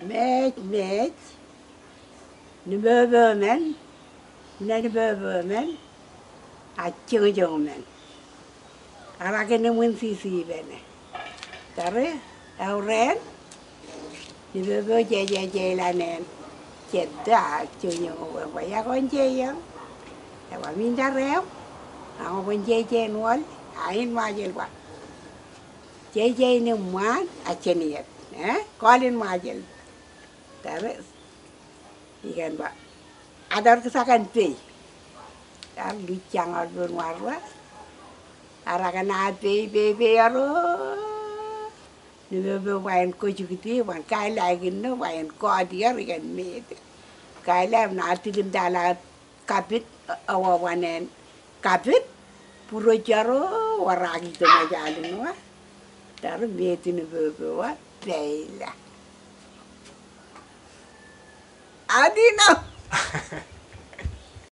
Met, met. Ni bebe men. Ni bebe men. A chung chung men. Ara ke ni mun si si bene. Tare, au ren. Ni bebe je je je la nen. Chết ta chung chung quen quay ya con je yang. Ya wa min da reo. Ang con je je nuol. Ain ma je wa. Je je ni man a cheniet. Eh? Kolin ma je. Tare. Ikan ba. Adar kesakan pe. Dar lucang al berwarna. Arakan ate be be aro. Ni be wain ko chukiti wan kai lai gin no wain ko dia rikan me. Kai lai na tikin dala kapit awa wanen kapit puro jaro waragi to majalin wa. Dar me tin be be wa peila. Adi na